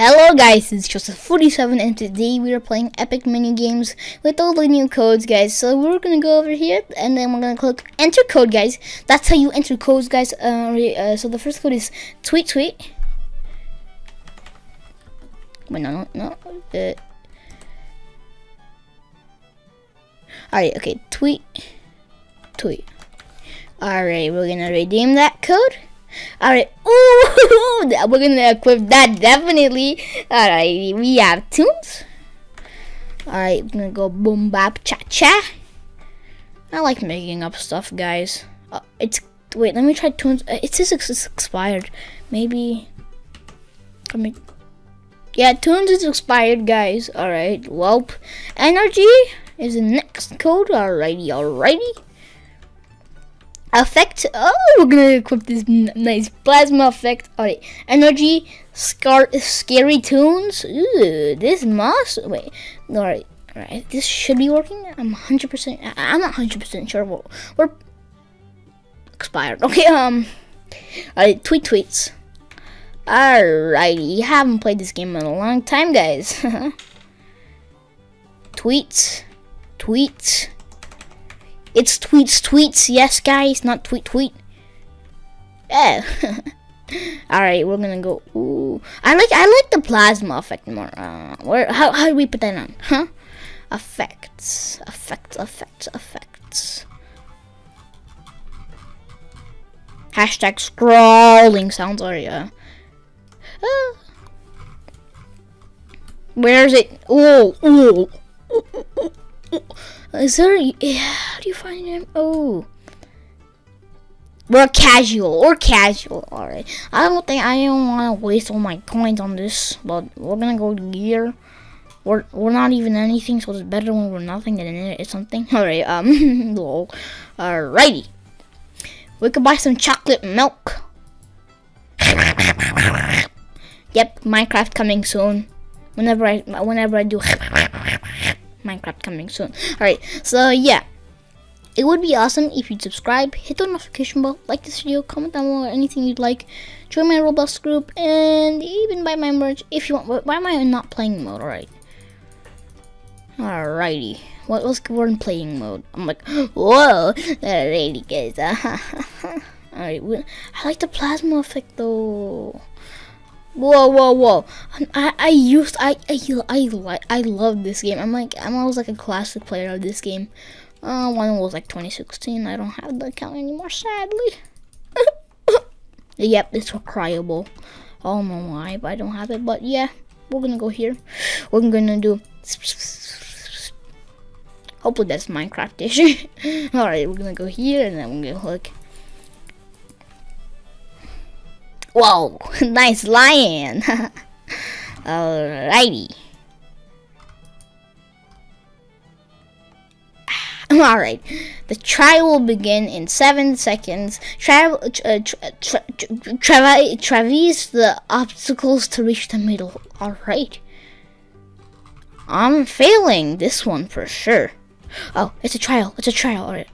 Hello guys, it's Joseph47 and today we are playing epic mini games with all the new codes guys. So we're gonna go over here and then we're gonna click enter code guys. That's how you enter codes guys. Uh, uh, so the first code is tweet tweet. Wait, no, no, no. Uh, Alright, okay, tweet, tweet. Alright, we're gonna redeem that code. Alright, ooh, we're gonna equip that definitely. Alright, we have tunes. Alright, we're gonna go boom bap cha cha. I like making up stuff, guys. Uh, it's wait, let me try tunes. Uh, it says it's expired. Maybe. I mean, yeah, tunes is expired, guys. Alright, well, energy is the next code. Alrighty, alrighty effect. Oh, we're gonna equip this nice plasma effect. Alright, energy, scar scary tunes. Ooh, this moss. Wait, alright, alright. This should be working. I'm 100%. I'm not 100% sure. We're, we're expired. Okay, um, alright, tweet tweets. Alrighty, you haven't played this game in a long time, guys. tweets, tweets. It's tweets, tweets. Yes, guys, not tweet, tweet. Yeah. All right, we're gonna go. Ooh, I like I like the plasma effect more. Uh, where how how do we put that on? Huh? Effects, effects, effects, effects. Hashtag scrolling sounds. Are yeah. Uh, where is it? Oh, oh. Is there? How do you find him? Oh. We're casual or casual. Alright. I don't think I don't want to waste all my coins on this. But we're gonna go gear. We're we're not even anything, so it's better when we're nothing than it's something. Alright, um lol. Alrighty. We could buy some chocolate milk. yep, Minecraft coming soon. Whenever I whenever I do Minecraft coming soon. Alright, so yeah. It would be awesome if you'd subscribe, hit the notification bell, like this video, comment down below or anything you'd like, join my Roblox group, and even buy my merch if you want. Why am I not playing mode? Alright. Alrighty. What was we're in playing mode? I'm like, whoa, alrighty guys. Alright, I like the plasma effect though. Whoa, whoa, whoa! I, I used I I I like I love this game. I'm like I'm always like a classic player of this game. Uh, one was like 2016. I don't have the account anymore, sadly. yep, it's cryable. I don't know why, but I don't have it. But yeah, we're gonna go here. We're gonna do. Hopefully that's Minecraft-ish. Alright, we're gonna go here and then we're gonna click Whoa, nice lion. Alrighty. Ah, alright, the trial will begin in 7 seconds. Travel, tra tra tra traverse the obstacles to reach the middle. Alright. I'm failing this one for sure. Oh, it's a trial. It's a trial. Alright.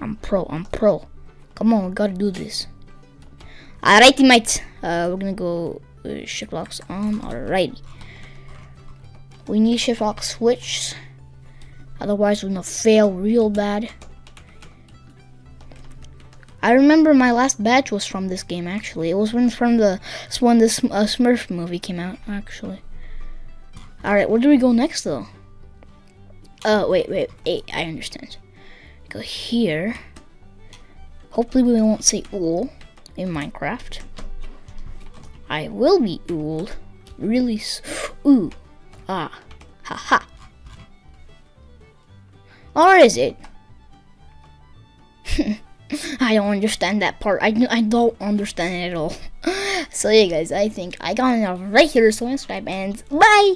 I'm pro. I'm pro. Come on, we gotta do this. Alrighty, mates. Uh, we're gonna go uh, shift locks on. Alrighty. We need shift lock switch. Otherwise, we're gonna fail real bad. I remember my last badge was from this game. Actually, it was when from the when this uh, Smurf movie came out. Actually. All right, where do we go next though? Oh wait, wait, wait. I understand. Go here. Hopefully we won't say ool in Minecraft. I will be ooled. Really, ooh, ah, ha ha. Or is it? I don't understand that part. I, I don't understand it at all. so yeah guys, I think I got enough right here. So subscribe and bye!